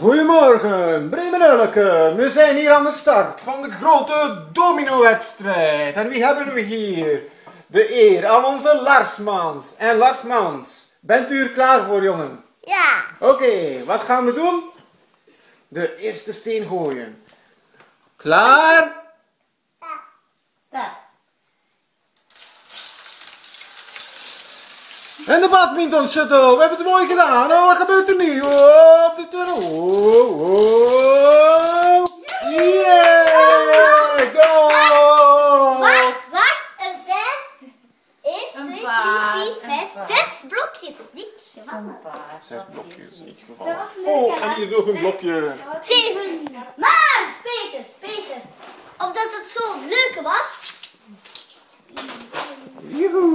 Goedemorgen, Bremen Ulke. We zijn hier aan de start van de grote domino-wedstrijd. En wie hebben we hier? De eer aan onze Larsmans. En Larsmans, bent u er klaar voor, jongen? Ja. Oké, wat gaan we doen? De eerste steen gooien. Klaar? Start. En de badminton shuttle, we hebben het mooi gedaan. Oh, wat gebeurt er nu? Oh, op de turn. Oh, oh. Yeah, go! Wacht, wacht. Er zijn 1, Een 2, 3, paar, 4, een 5, paar. 6 blokjes. Niet gevallen. Een paar. Zes blokjes, niet gevallen. Oh, en hier nog een blokje. 7. Maar, Peter, Peter. Omdat het zo leuk was. Joehoe.